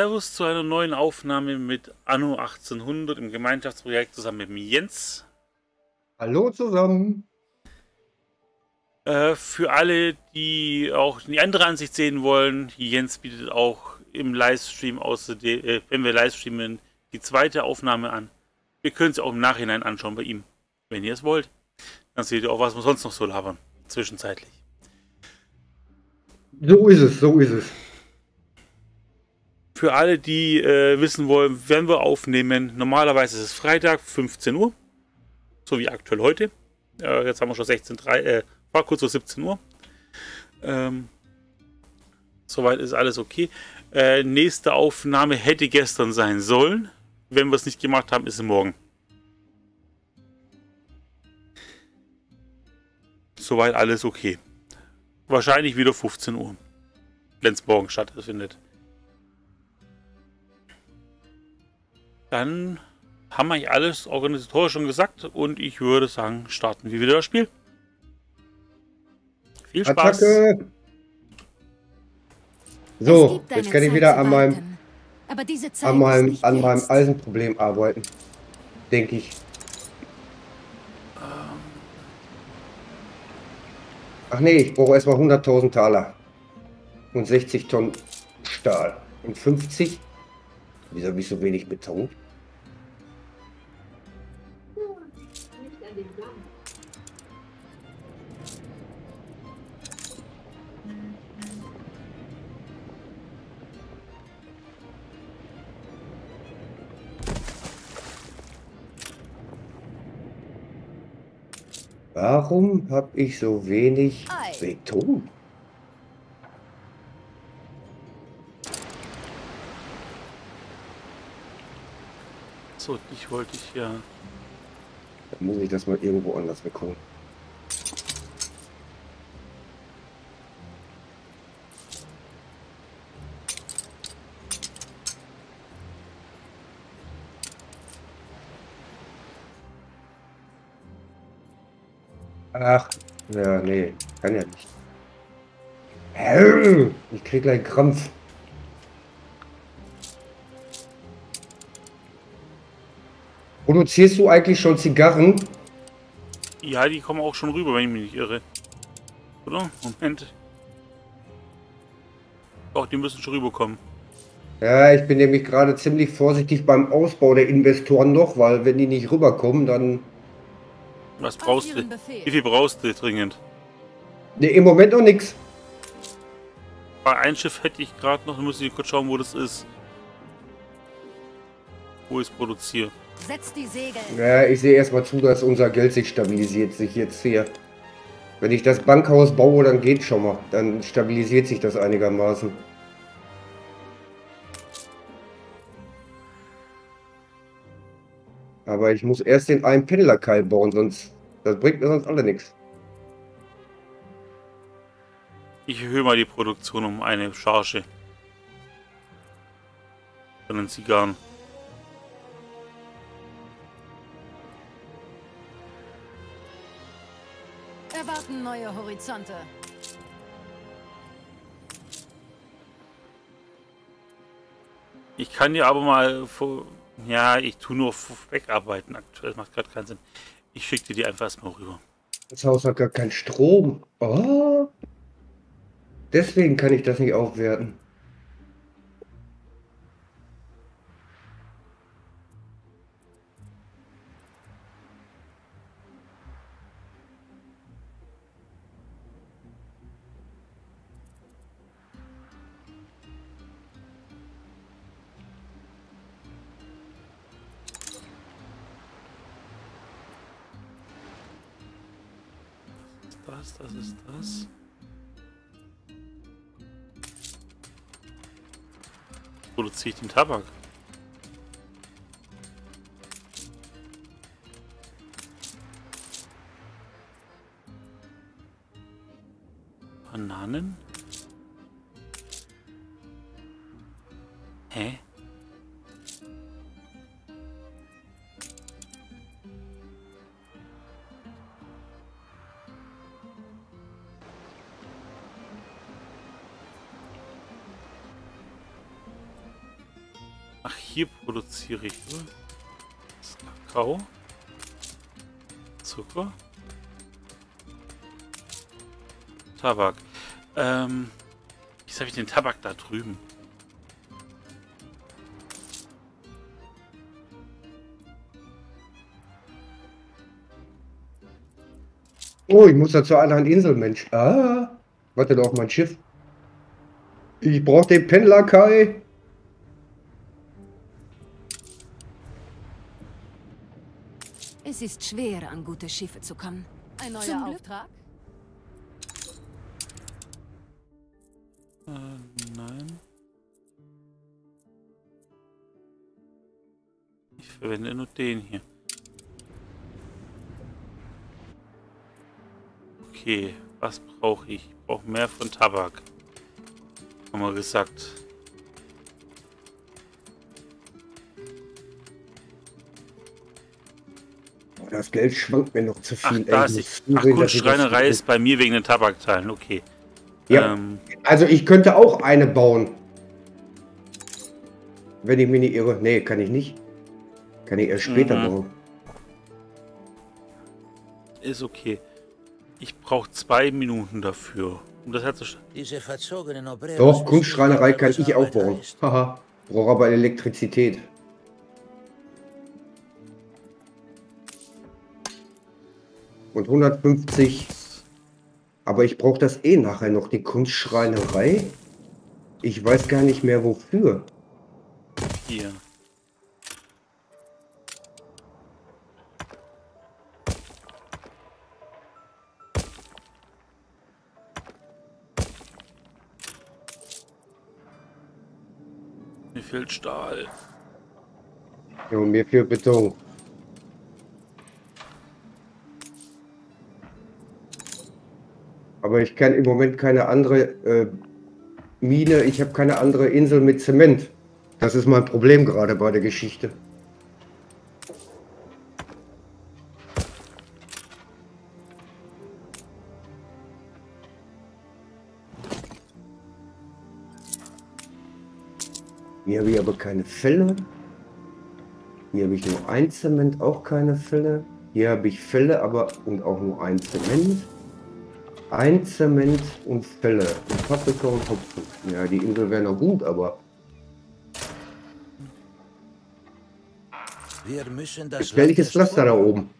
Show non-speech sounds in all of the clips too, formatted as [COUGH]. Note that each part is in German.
Servus zu einer neuen Aufnahme mit Anno 1800 im Gemeinschaftsprojekt zusammen mit Jens. Hallo zusammen. Äh, für alle, die auch die andere Ansicht sehen wollen, Jens bietet auch im Livestream, außerdem, äh, wenn wir Livestreamen, die zweite Aufnahme an. Wir können es auch im Nachhinein anschauen bei ihm, wenn ihr es wollt. Dann seht ihr auch, was wir sonst noch so labern, zwischenzeitlich. So ist es, so ist es. Für alle, die äh, wissen wollen, werden wir aufnehmen. Normalerweise ist es Freitag, 15 Uhr. So wie aktuell heute. Äh, jetzt haben wir schon 16.3 äh, war kurz vor 17 Uhr. Ähm, soweit ist alles okay. Äh, nächste Aufnahme hätte gestern sein sollen. Wenn wir es nicht gemacht haben, ist es morgen. Soweit alles okay. Wahrscheinlich wieder 15 Uhr. Wenn es morgen stattfindet. Dann haben wir eigentlich alles organisatorisch schon gesagt und ich würde sagen, starten wir wieder das Spiel. Viel Spaß. Attacke. So, jetzt kann ich wieder an meinem, an meinem, an meinem Eisenproblem arbeiten. Denke ich. Ach nee, ich brauche erstmal 100.000 Taler. Und 60 Tonnen Stahl. Und 50? Wieso habe ich so wenig Beton? Warum habe ich so wenig Beton? So, ich wollte ich ja. Dann muss ich das mal irgendwo anders bekommen. Ach, ja, nee, kann ja nicht. Ich krieg gleich Krampf. Produzierst du eigentlich schon Zigarren? Ja, die kommen auch schon rüber, wenn ich mich nicht irre. Oder? Moment. Doch, die müssen schon rüberkommen. Ja, ich bin nämlich gerade ziemlich vorsichtig beim Ausbau der Investoren noch, weil wenn die nicht rüberkommen, dann was brauchst du? Wie viel brauchst du dringend? Ne, im Moment noch nichts. Bei ein Schiff hätte ich gerade noch, muss ich kurz schauen, wo das ist. Wo ich es produziere. Setz die Segel. Ja, ich sehe erstmal zu, dass unser Geld sich stabilisiert, sich jetzt hier. Wenn ich das Bankhaus baue, dann geht schon mal. Dann stabilisiert sich das einigermaßen. Aber ich muss erst den einen Pendlerkeil bauen, sonst das bringt mir sonst alle nichts. Ich erhöhe mal die Produktion um eine Charge. Von den Zigarren. Erwarten neue Horizonte. Ich kann dir aber mal vor ja, ich tue nur wegarbeiten aktuell. Macht gerade keinen Sinn. Ich schicke dir die einfach erstmal rüber. Das Haus hat gar keinen Strom. Oh. Deswegen kann ich das nicht aufwerten. Produziere ich den Tabak? Tabak. Ähm, wie habe ich den Tabak da drüben? Oh, ich muss da zur anderen Insel, Mensch. Ah, warte doch, mein Schiff. Ich brauche den Pendler, Kai. Es ist schwer, an gute Schiffe zu kommen. Ein neuer Zum Glück. Äh, nein. Ich verwende nur den hier. Okay, was brauche ich? Ich brauche mehr von Tabak. Haben wir gesagt. Das Geld schwankt mir noch zu Ach, viel. da ey. ist Ich Ach gut, Schreinerei ist bei mir wegen den Tabakteilen. Okay. Ja, Ähm, also ich könnte auch eine bauen. Wenn ich mich nicht irre. Nee, kann ich nicht. Kann ich erst später Mhm. bauen. ist okay. Ich brauche zwei Minuten dafür. Um das herzustellen. Diese verzogenen Obreros Doch, Kunstschreinerei kann ich auch bauen. Haha. Brauche aber Elektrizität. Und 150. Aber ich brauche das eh nachher noch, die Kunstschreinerei. Ich weiß gar nicht mehr wofür. Hier. Mir fehlt Stahl. Ja, und mir fehlt Beton. Aber ich kann im Moment keine andere äh, Mine, ich habe keine andere Insel mit Zement. Das ist mein Problem gerade bei der Geschichte. Hier habe ich aber keine Fälle. Hier habe ich nur ein Zement, auch keine Fälle. Hier habe ich Fälle, aber und auch nur ein Zement. Ein Zement und Fälle. Und Paprika und Hopfen. Ja, die Insel wäre noch gut, aber Wir müssen das gefährliches Pflaster da oben.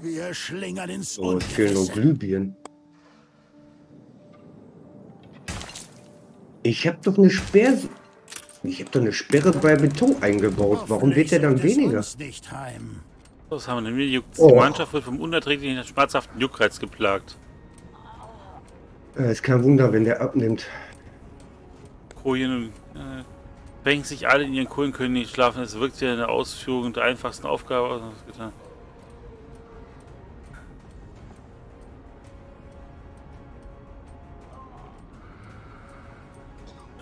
Wir schlingern ins Oh, es fehlen Ungewisse. Glühbirnen. Ich habe doch eine Sperre. Ich habe doch eine Sperre bei Beton eingebaut. Warum wird der dann weniger? es Uns nicht heim. Was haben wir denn? Die Oh. Mannschaft wird vom unerträglichen schmerzhaften Juckreiz geplagt. Äh, ist kein Wunder, wenn der abnimmt. Kojen äh, bänken sich alle in ihren Kohlen, können nicht schlafen. Es wirkt ja in der Ausführung der einfachsten Aufgabe aus.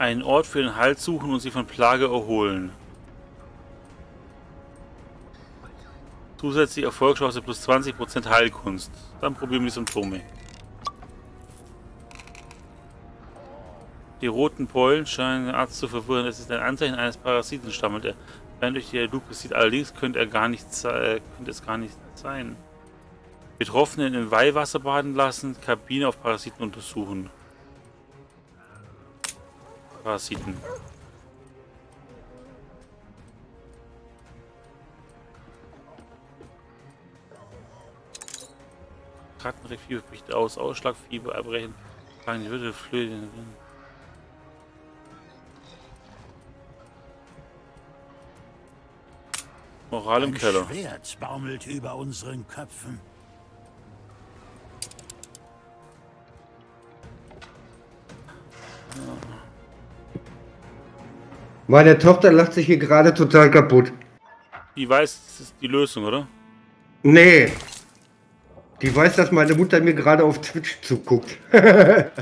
Einen Ort für den Halt suchen und sie von Plage erholen. Zusätzlich Erfolgschance plus 20% Heilkunst. Dann probieren wir Symptome. Die roten Pollen scheinen den Arzt zu verwirren. Es ist ein Anzeichen eines Parasiten, stammelt er. Rein durch die Lupe sieht allerdings könnte er gar nicht äh, könnte es gar nicht sein. Betroffenen in Weihwasser baden lassen, Kabine auf Parasiten untersuchen. Parasiten. Rattenreckfieber bricht aus, Ausschlagfieber erbrechen, fangen die Wirte, Flöhe. Moral im Keller. Schwert baumelt über unseren Köpfen. Meine Tochter lacht sich hier gerade total kaputt. Die weiß, das ist die Lösung, oder? Nee. Die weiß, dass meine Mutter mir gerade auf Twitch zuguckt. [LAUGHS]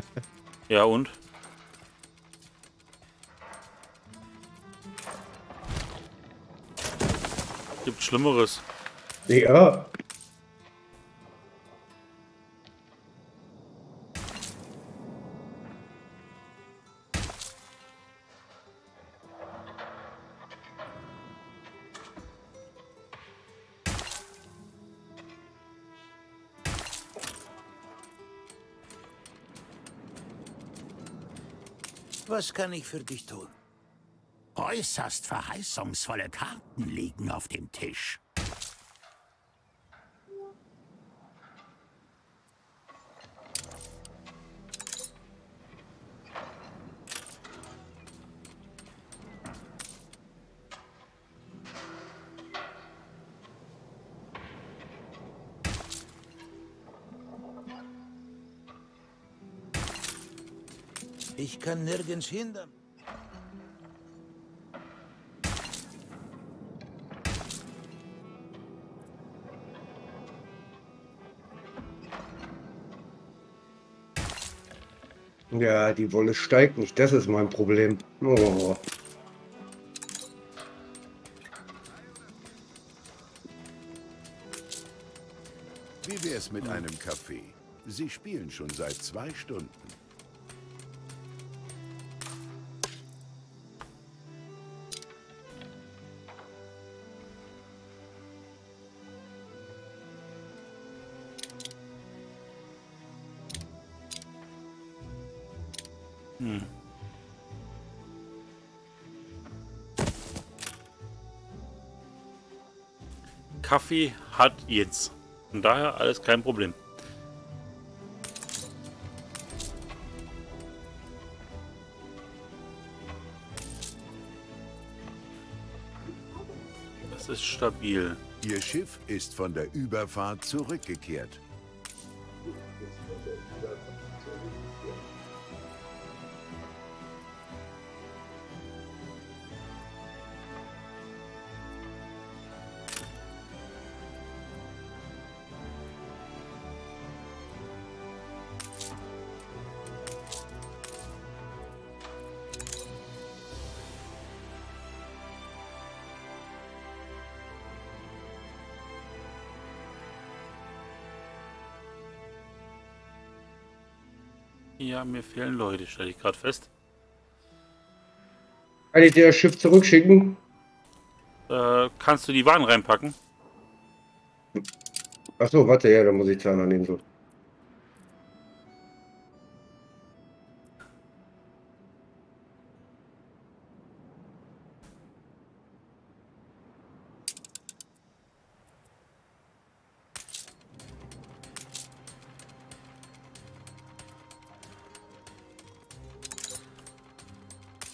Ja, und? Gibt Schlimmeres. Ja. Was kann ich für dich tun? Äußerst verheißungsvolle Karten liegen auf dem Tisch. Kann nirgends hindern. Ja, die Wolle steigt nicht. Das ist mein Problem. Oh. Wie wär's mit einem Kaffee? Sie spielen schon seit zwei Stunden. Kaffee hat jetzt. Von daher alles kein Problem. Das ist stabil. Ihr Schiff ist von der Überfahrt zurückgekehrt. Ja, mir fehlen Leute, stelle ich gerade fest. Kann ich dir das Schiff zurückschicken? Äh, kannst du die Waren reinpacken? Achso, warte, ja, dann muss ich zahlen an den so.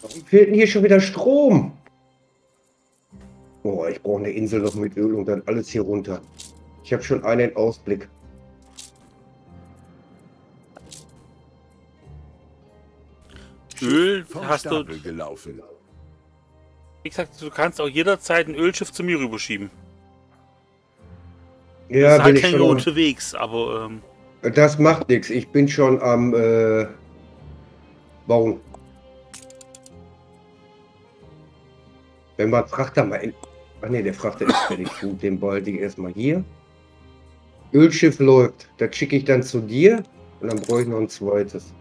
Warum fehlt denn hier schon wieder Strom? Oh, ich brauche eine Insel noch mit Öl und dann alles hier runter. Ich habe schon einen Ausblick. Öl hast du, gelaufen. wie gesagt, du kannst auch jederzeit ein Ölschiff zu mir rüberschieben. Ja, ist bin halt ich kein schon. unterwegs, aber ähm, Das macht nichts. Ich bin schon am äh, Bauen. Wenn man Frachter mal in. Ach nee, der Frachter ist fertig. Gut, den behalte ich erstmal hier. Ölschiff läuft. Das schicke ich dann zu dir. Und dann brauche ich noch ein zweites.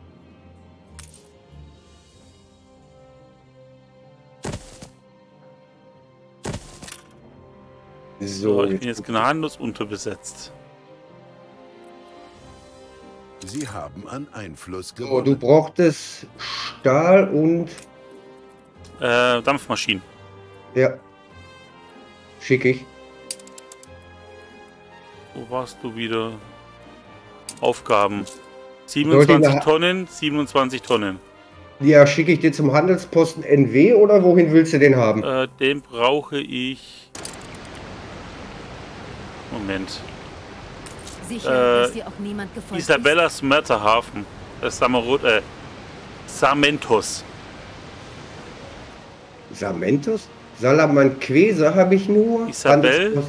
so, ich bin jetzt gnadenlos unterbesetzt. Sie haben an Einfluss so, du gewonnen. brauchtest Stahl und. Äh, Dampfmaschinen. Ja. Schicke ich. Wo warst du wieder? Aufgaben. Sollte 27 ich nach- Tonnen, 27 Tonnen. Ja, schicke ich dir zum Handelsposten NW oder wohin willst du den haben? Äh, den brauche ich. Moment. Sicher, Äh, dass dir auch niemand gefolgt Isabella Smerterhafen. Äh, Samarot, äh, Samentos. Samentos? Salamanquesa habe ich nur. Isabel?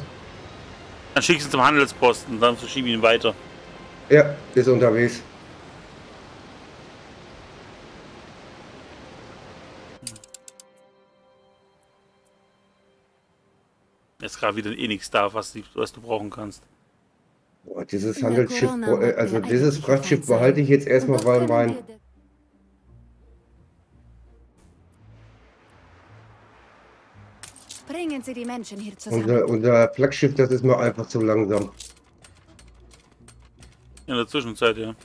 Dann schickst du ihn zum Handelsposten, dann verschiebe ich ihn weiter. Ja, ist unterwegs. Jetzt gerade wieder eh nichts da, was, was du brauchen kannst. Boah, dieses Handelsschiff, äh, also dieses Frachtschiff behalte ich jetzt erstmal, weil mein, Bringen Sie die Menschen hier zusammen. unser, unser Flaggschiff, das ist mir einfach zu langsam. In der Zwischenzeit, ja.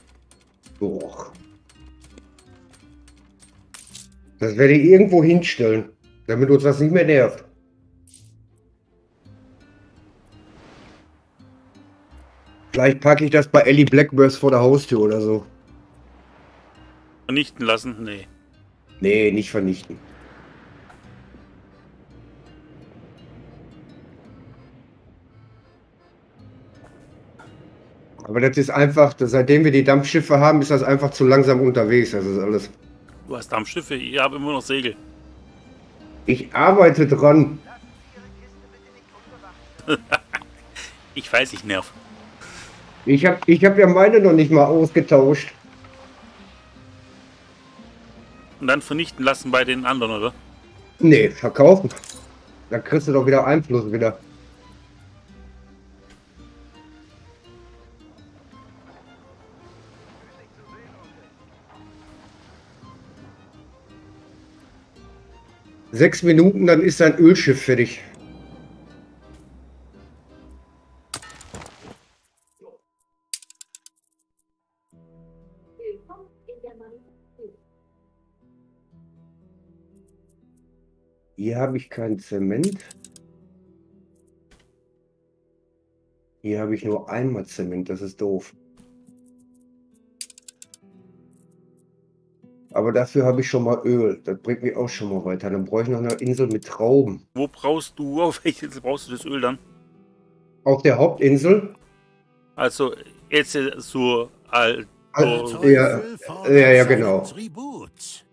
Boah. Das werde ich irgendwo hinstellen, damit uns das nicht mehr nervt. Vielleicht packe ich das bei Ellie Blackburst vor der Haustür oder so. Vernichten lassen? Nee. Nee, nicht vernichten. Aber das ist einfach, das- seitdem wir die Dampfschiffe haben, ist das einfach zu langsam unterwegs. Das ist alles. Du hast Dampfschiffe, ich habe immer noch Segel. Ich arbeite dran. [LAUGHS] Ich weiß, ich nerv. Ich habe ich hab ja meine noch nicht mal ausgetauscht. Und dann vernichten lassen bei den anderen, oder? Nee, verkaufen. Da kriegst du doch wieder Einfluss wieder. Sechs Minuten, dann ist dein Ölschiff fertig. Hier habe ich kein Zement. Hier habe ich nur einmal Zement, das ist doof. Aber dafür habe ich schon mal Öl. Das bringt mich auch schon mal weiter. Dann brauche ich noch eine Insel mit Trauben. Wo brauchst du, [LAUGHS] auf welche Insel brauchst du das Öl dann? Auf der Hauptinsel? Also, jetzt äh, so, äh, Also, so ja, ja, ja, genau. Tribut.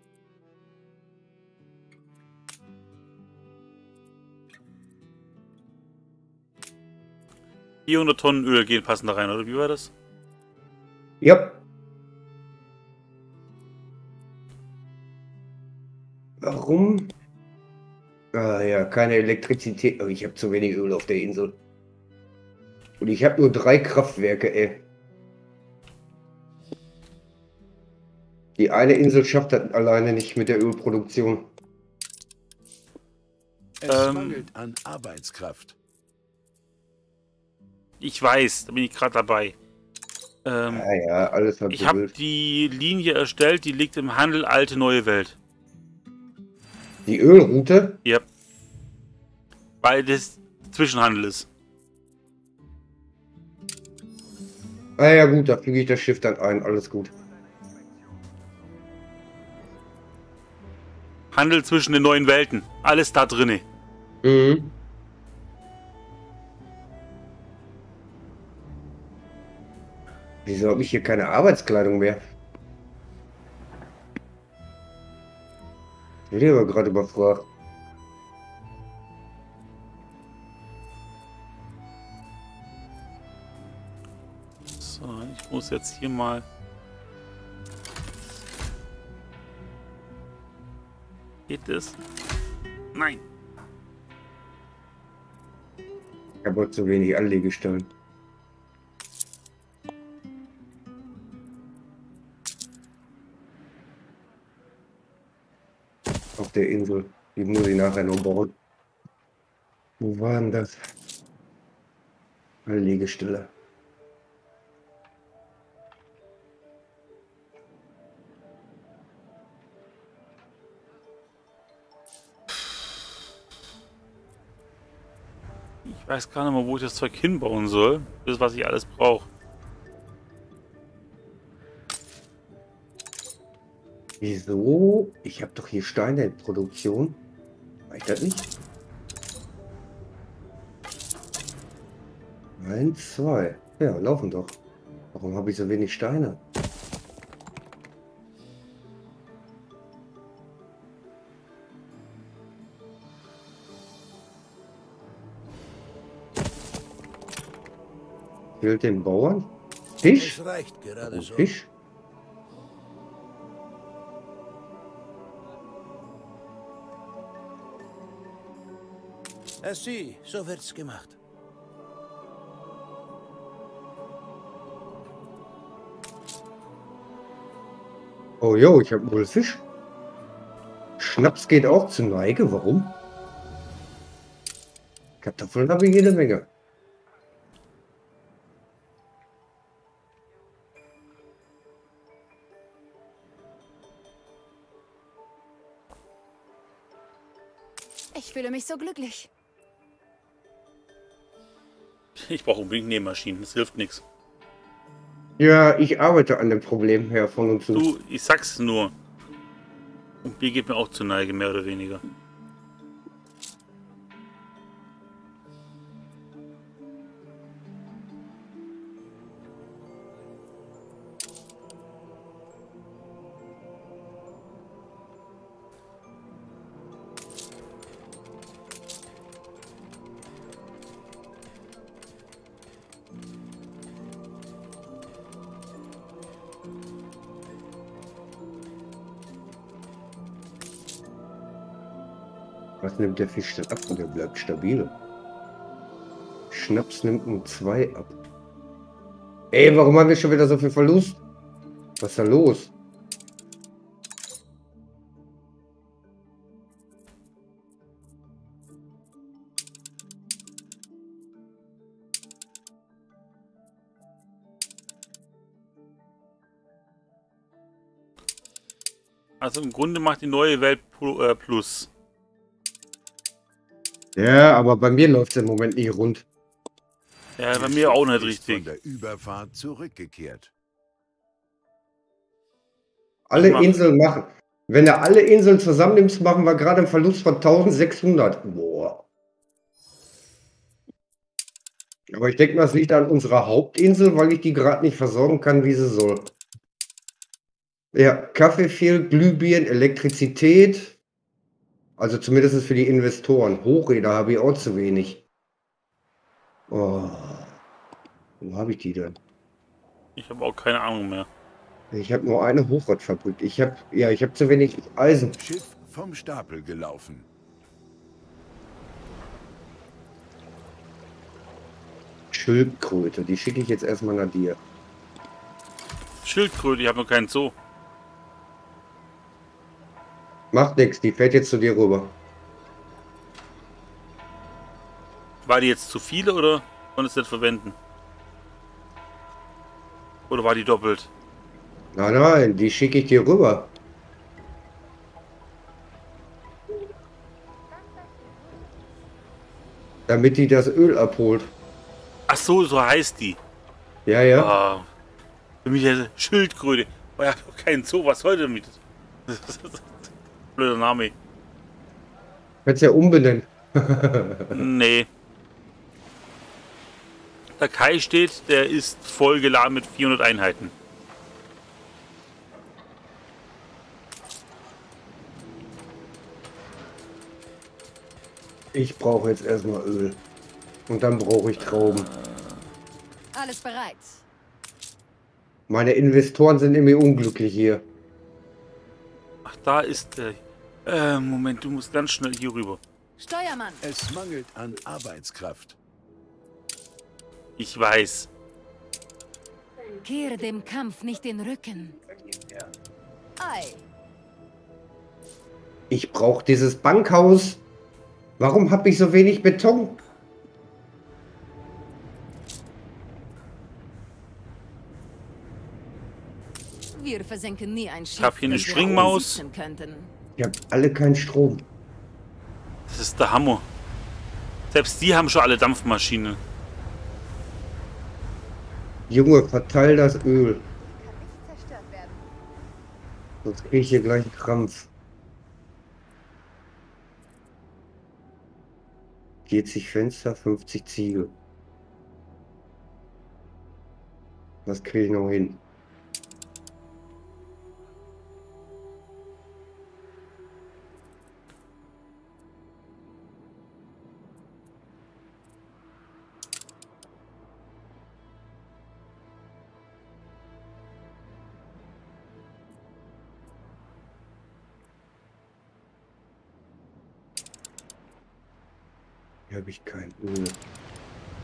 vierhundert Tonnen Öl gehen passen da rein, oder wie war das? Ja. Warum? Ah ja, keine Elektrizität. Oh, ich habe zu wenig Öl auf der Insel. Und ich habe nur drei Kraftwerke, ey. Die eine Insel schafft das alleine nicht mit der Ölproduktion. Es Ähm. mangelt an Arbeitskraft. Ich weiß, da bin ich gerade dabei. Ähm, Ja, ja, alles hat ich habe die Linie erstellt, die liegt im Handel Alte Neue Welt. Die Ölroute? Ja. Weil das Zwischenhandel ist. Ah ja gut, da füge ich das Schiff dann ein. Alles gut. Handel zwischen den neuen Welten. Alles da drinne. Mhm. Wieso habe ich hier keine Arbeitskleidung mehr? Ich bin aber gerade überfragt. So, ich muss jetzt hier mal. Geht das? Nein. Ich habe zu wenig Anlegestellen. Auf der Insel. Die muss ich nachher noch bauen. Wo war denn das? Anlegestelle. Ich weiß gar nicht mal, wo ich das Zeug hinbauen soll. Das, was ich alles brauche. Wieso? Ich habe doch hier Steine in Produktion. Ich das nicht? Eins, zwei. Ja, laufen doch. Warum habe ich so wenig Steine? Fehlt den Bauern? Fisch? Reicht so. Fisch? Merci, so wird's gemacht. Oh jo, ich habe wohl Fisch. Schnaps geht auch zu Neige. Warum? Kartoffeln habe ich jede Menge. Ich fühle mich so glücklich. [LAUGHS] Ich brauche unbedingt Nähmaschinen, das hilft nichts. Ja, ich arbeite an dem Problem, Herr von und zu. Du, ich sag's nur. Und Bier geht mir auch zu Neige, mehr oder weniger. Was nimmt der Fisch denn ab und der bleibt stabil? Schnaps nimmt nur zwei ab. Ey, warum haben wir schon wieder so viel Verlust? Was ist da los? Also im Grunde macht die neue Welt äh, Plus. Ja, aber bei mir läuft es im Moment nicht rund. Ja, bei mir auch nicht ist Von richtig. der Überfahrt zurückgekehrt. Alle Mach. Inseln machen. Wenn du alle Inseln zusammennimmst, machen wir gerade einen Verlust von 1600. Boah. Aber ich denke mal, es liegt an unserer Hauptinsel, weil ich die gerade nicht versorgen kann, wie sie soll. Ja, Kaffee fehlt, Glühbirnen, Elektrizität. Also zumindest für die Investoren. Hochräder habe ich auch zu wenig. Oh. Wo habe ich die denn? Ich habe auch keine Ahnung mehr. Ich habe nur eine Hochradfabrik. Ich habe ja, ich habe zu wenig Eisen. Schiff vom Stapel gelaufen. Schildkröte, die schicke ich jetzt erstmal nach dir. Schildkröte, ich habe noch keinen Zoo. Macht nix, die fährt jetzt zu dir rüber. War die jetzt zu viele oder konntest du das verwenden? Oder war die doppelt? Nein, nein, die schicke ich dir rüber. Damit die das Öl abholt. Ach so, so heißt die. Ja, ja. Ah, für mich ist Schildkröte. Habe doch keinen Zoo. Was soll denn mit? [LAUGHS] Blöder Name. Kannst ja umbenennen. Nee. Der Kai steht, der ist voll geladen mit 400 Einheiten. Ich brauche jetzt erstmal Öl. Und dann brauche ich Trauben. Alles bereit. Meine Investoren sind irgendwie unglücklich hier. Ach, da ist der. Äh, Moment, du musst ganz schnell hier rüber. Steuermann, Es mangelt an Arbeitskraft. Ich weiß. kehre dem Kampf nicht den Rücken. Ei, Ich brauche dieses Bankhaus. Warum habe ich so wenig Beton? wir versenken nie ein Schiff. hab hier eine Springmaus. Ihr habt alle keinen Strom. Das ist der Hammer. Selbst die haben schon alle Dampfmaschinen. Junge, verteil das Öl. Sonst kriege ich hier gleich einen Krampf. 40 Fenster, 50 Ziegel. Das kriege ich noch hin. Habe ich kein Öl.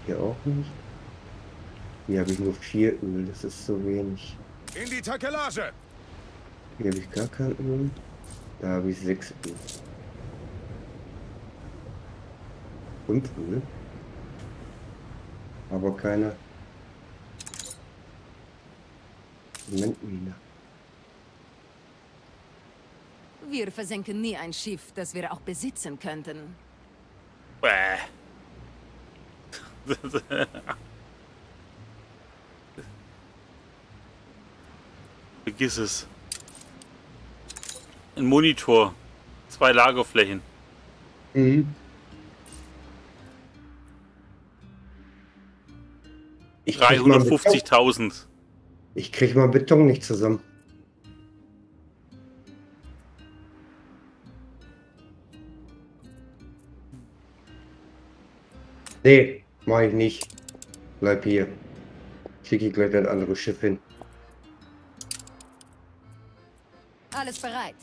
Hier auch nicht. Hier habe ich nur vier Öl, das ist so wenig. In die Takelage! Hier habe ich gar kein Öl. Da habe ich sechs Öl. Fünf Öl. Aber keine Zementmine. Wir versenken nie ein Schiff, das wir auch besitzen könnten. Bäh. [LAUGHS] Vergiss es. Ein Monitor. Zwei Lagerflächen. Mhm. Ich krieg mal Beton- 350.000. Ich krieg mal Beton nicht zusammen. Nee, mach ich nicht. Bleib hier. Schicke ich gleich das andere Schiff hin. Alles bereit.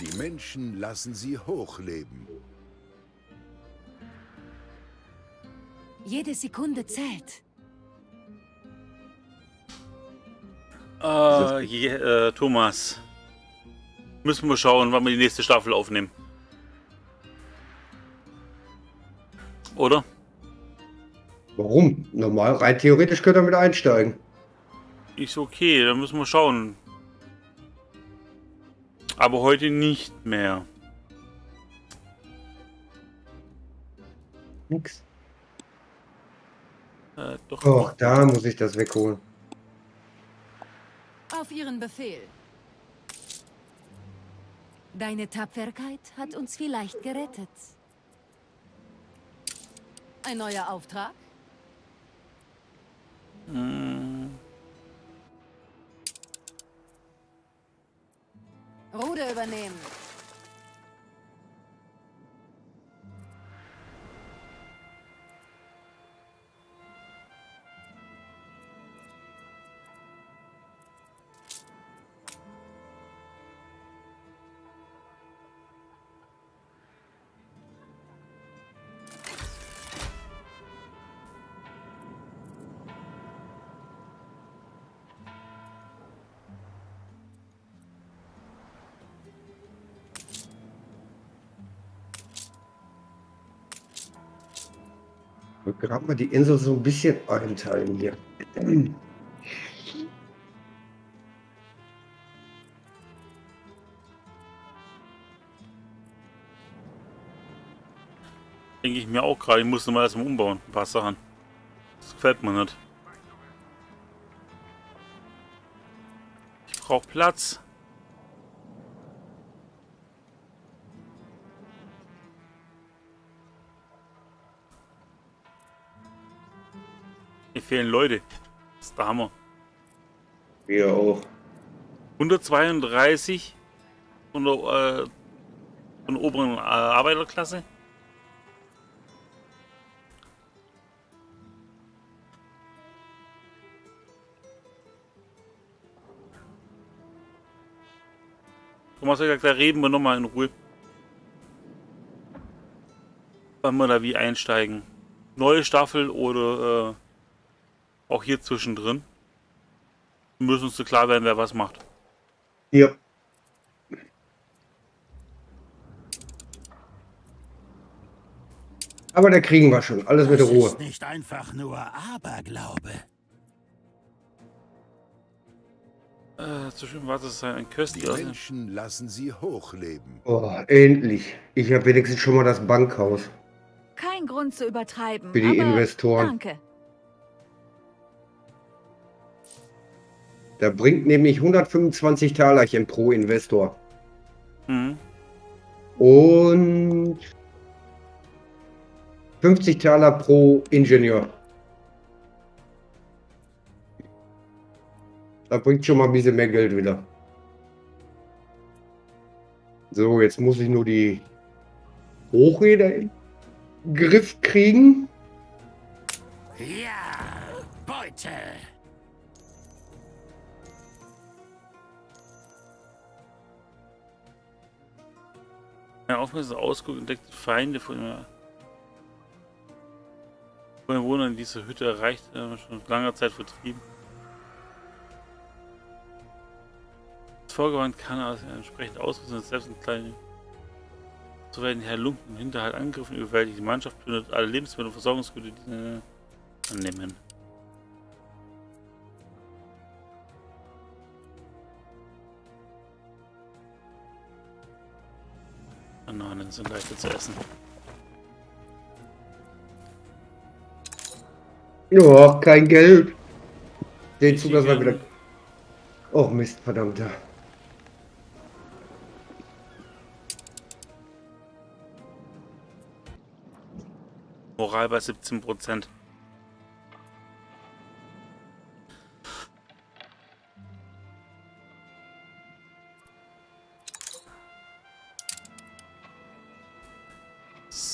Die Menschen lassen sie hochleben. Jede Sekunde zählt. Äh, je, äh, Thomas. Müssen wir schauen, wann wir die nächste Staffel aufnehmen. Oder? Warum? Normal, rein theoretisch könnt ihr mit einsteigen. Ist okay, dann müssen wir schauen. Aber heute nicht mehr. Nix. Äh, doch. Oh, da muss ich das wegholen. Auf Ihren Befehl. Deine Tapferkeit hat uns vielleicht gerettet. Ein neuer Auftrag? Hm, Ruder übernehmen. Gerade mal die Insel so ein bisschen einteilen hier. Denke ich mir auch gerade. Ich muss noch mal erstmal umbauen. Ein paar Sachen. Das gefällt mir nicht. Ich brauche Platz. Fehlen Leute. Das ist der Hammer. Wir auch. 132 von der, äh, von der oberen äh, Arbeiterklasse. Thomas hat gesagt, da reden wir nochmal in Ruhe. Wann wir da wie einsteigen. Neue Staffel oder äh, auch hier zwischendrin. Wir müssen uns so klar werden, wer was macht. Ja. Aber da kriegen wir schon. Alles mit der Das Ruhe. ist nicht einfach nur Aberglaube. Äh, zu schön war es ein Die Köstler. Menschen lassen sie hochleben. Oh, endlich. Ich habe wenigstens schon mal das Bankhaus. Kein Grund zu übertreiben. Für die aber Investoren. Danke. Da bringt nämlich 125 Talerchen pro Investor. Mhm. Und 50 Taler pro Ingenieur. Da bringt schon mal ein bisschen mehr Geld wieder. So, jetzt muss ich nur die Hochräder in den Griff kriegen. Ja, Beute. Ein aufmerksamer Ausguck entdeckt Feinde von ihm. Von den Bewohnern dieser Hütte erreicht, äh, schon langer Zeit vertrieben. Das Vorgewand kann er entsprechend ausrüsten, selbst ein kleine. So werden Herr Lumpen im Hinterhalt angegriffen, überwältigt die Mannschaft, plündert alle Lebensmittel und Versorgungsgüter, die sie annehmen. Bananen sind leichter zu essen. Ja, kein Geld. Den Zug das war Geld? wieder. Oh Mist, verdammter. Moral bei 17 Prozent.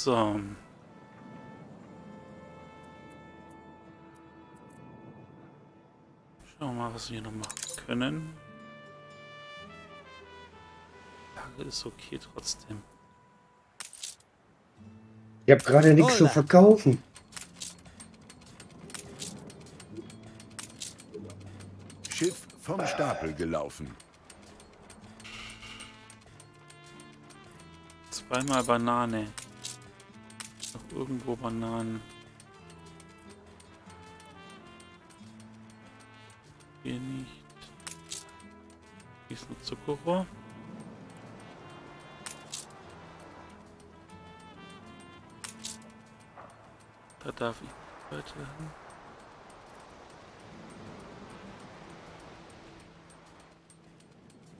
So. Schauen wir mal, was wir noch machen können. Lage ist okay trotzdem. Ich habe gerade nichts zu verkaufen. Schiff vom Stapel gelaufen. Zweimal Banane. Irgendwo Bananen. Hier nicht. Hier ist nur Zuckerrohr. Da darf ich weiter hin.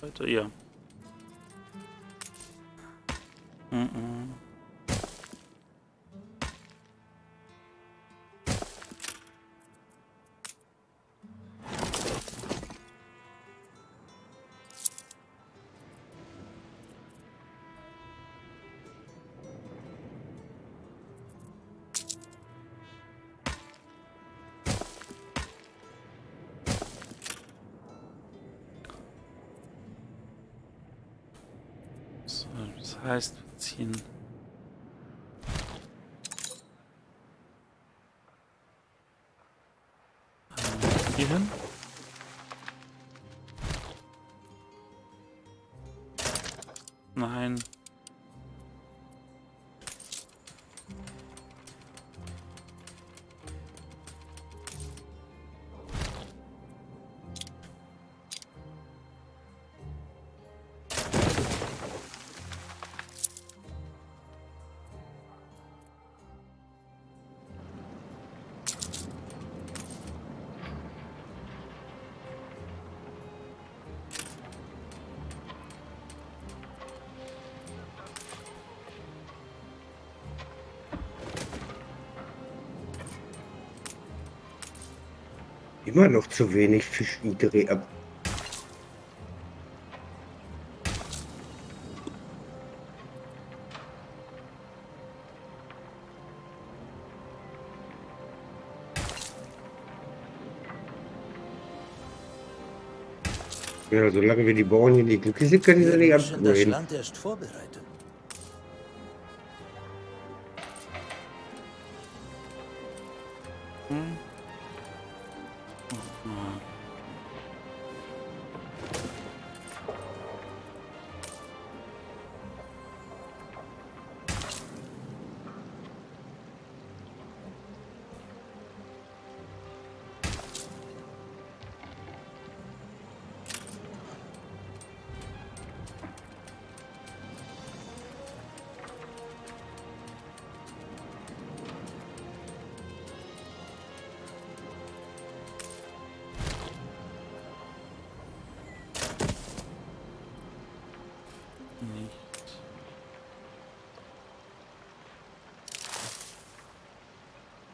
Weiter, ja. Mhm. So, heißt, ziehen. Immer noch zu wenig Fischidreh ab. Ja, solange wir die Bauern hier nicht glücklich sind, können sie nicht müssen das. Land erst vorbereiten.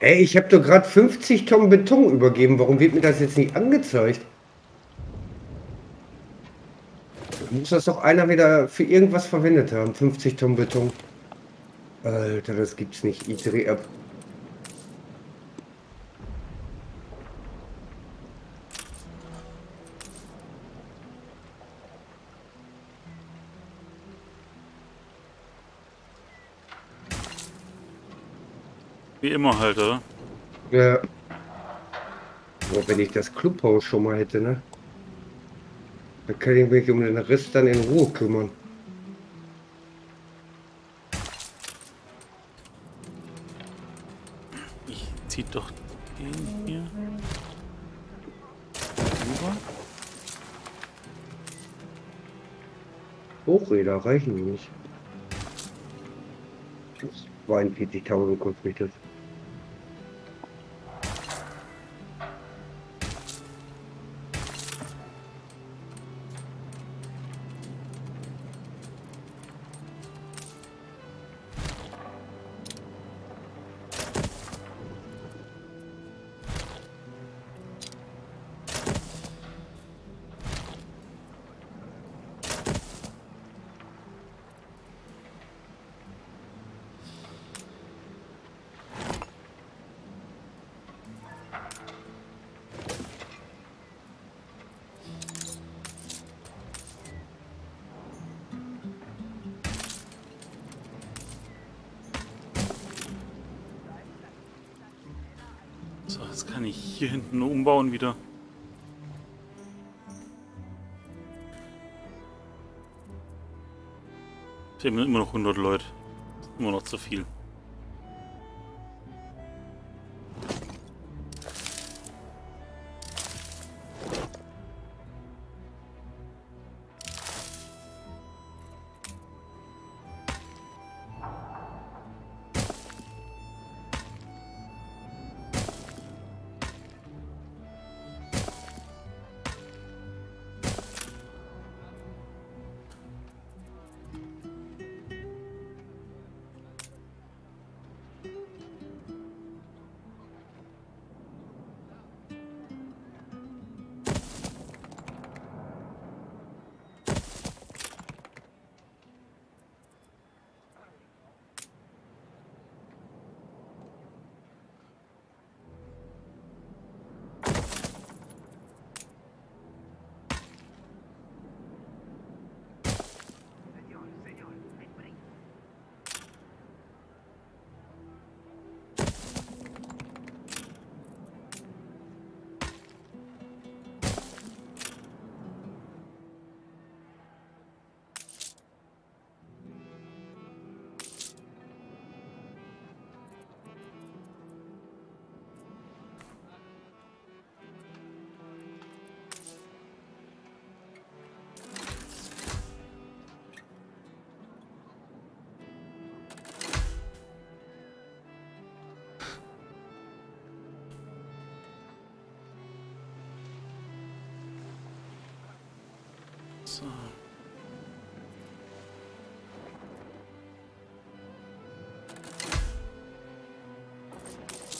Ey, ich habe doch gerade 50 Tonnen Beton übergeben. Warum wird mir das jetzt nicht angezeigt? Muss das doch einer wieder für irgendwas verwendet haben. 50 Tonnen Beton. Alter, das gibt's nicht. Ich dreh ab. Wie immer halt, oder? Ja. Aber wenn ich das Clubhaus schon mal hätte, ne? Dann kann ich mich um den Rest dann in Ruhe kümmern. Ich zieh doch den hier. Rüber. Hochräder reichen nicht. 42.000 kostet das. Kann ich hier hinten umbauen wieder. Wir haben immer noch 100 Leute. Immer noch zu viel. So.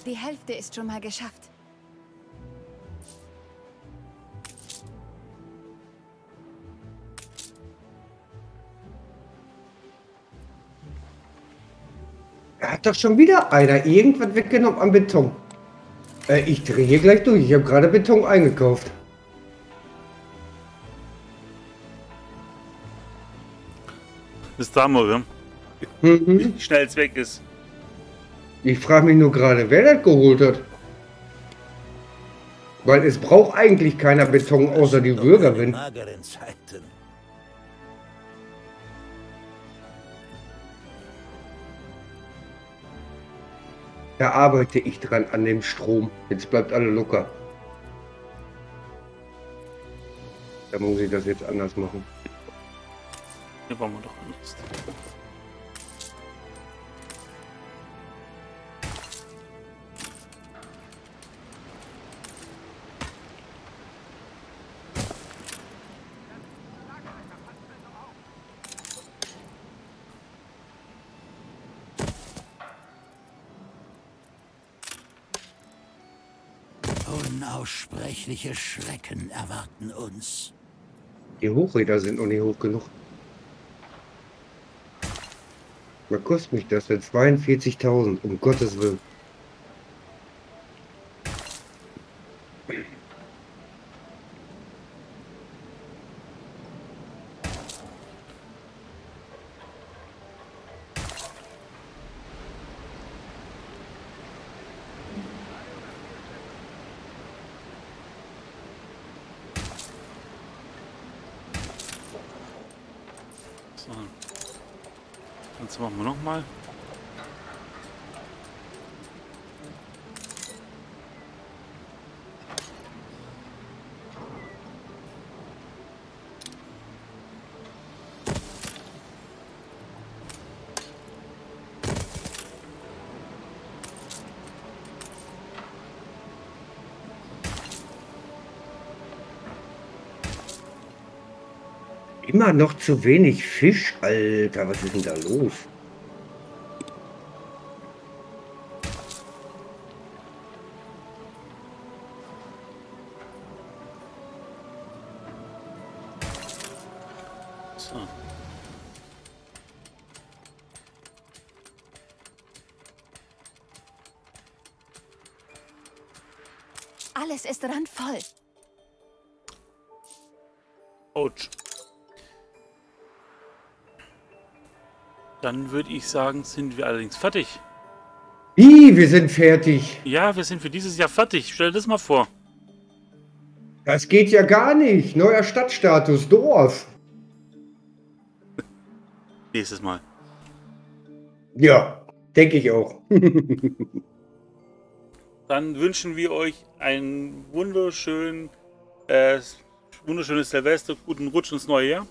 Die Hälfte ist schon mal geschafft. Er hat doch schon wieder einer irgendwas weggenommen am Beton. Äh, ich drehe hier gleich durch. Ich habe gerade Beton eingekauft. Da mal, Mhm. wie schnell es weg ist. Ich frage mich nur gerade, wer das geholt hat. Weil es braucht eigentlich keiner Beton außer die Bürgerin. Da arbeite ich dran an dem Strom. Jetzt bleibt alle locker. Da muss ich das jetzt anders machen. Hier bauen wir doch anders. Unaussprechliche Schrecken erwarten uns. Die Hochräder sind noch nicht hoch genug. Was kostet mich das denn? 42.000, um Gottes Willen. Immer noch zu wenig Fisch, Alter. Was ist denn da los? Alles ist randvoll. Autsch. Dann würde ich sagen, sind wir allerdings fertig. Wie, wir sind fertig. Ja, wir sind für dieses Jahr fertig. Stell dir das mal vor. Das geht ja gar nicht. Neuer Stadtstatus, Dorf. Nächstes Mal. Ja, denke ich auch. [LAUGHS] Dann wünschen wir euch ein wunderschön, äh, wunderschönes Silvester, guten Rutsch ins neue Jahr.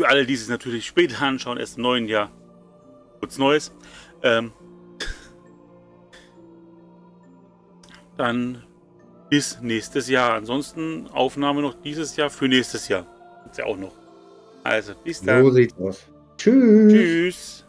Für alle, die sich natürlich später anschauen, erst im neuen Jahr. Kurz Neues. Ähm, dann bis nächstes Jahr. Ansonsten Aufnahme noch dieses Jahr für nächstes Jahr. Gibt's ja auch noch. Also, bis dann. So sieht's aus. Tschüss. Tschüss.